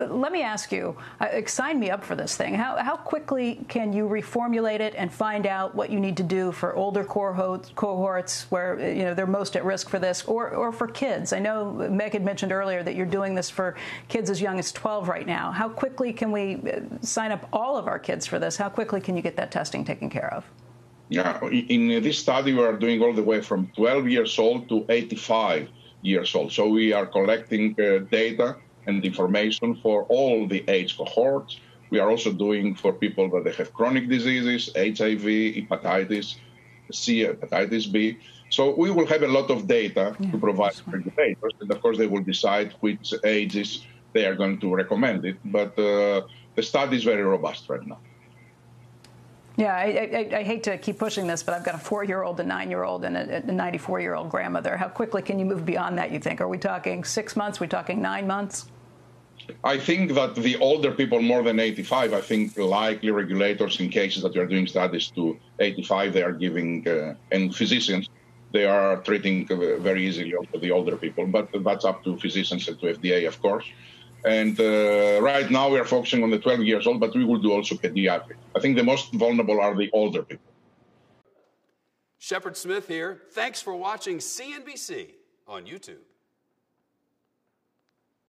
Let me ask you, uh, sign me up for this thing. How, how quickly can you reformulate it and find out what you need to do for older cohorts where you know they're most at risk for this, or, or for kids? I know Meg had mentioned earlier that you're doing this for kids as young as 12 right now. How quickly can we uh, sign up all of our kids for this? How quickly can you get that testing taken care of? Yeah, in this study, we are doing all the way from 12 years old to 85 years old. So we are collecting uh, data and information for all the age cohorts. We are also doing for people that they have chronic diseases, HIV, hepatitis C, hepatitis B. So we will have a lot of data yeah, to provide regulators, and of course they will decide which ages they are going to recommend it. But uh, the study is very robust right now. Yeah, I, I, I, hate to keep pushing this, but I've got a four-year-old, a nine-year-old, and a 94-year-old grandmother. How quickly can you move beyond that? You think? Are we talking six months? Are we talking nine months? I think that the older people, more than 85, I think likely regulators in cases that we are doing studies to 85, they are giving, uh, and physicians, they are treating uh, very easily also the older people. But that's up to physicians and to FDA, of course. And uh, right now we are focusing on the 12 years old, but we will do also pediatric. I think the most vulnerable are the older people. Shepard Smith here. Thanks for watching CNBC on YouTube.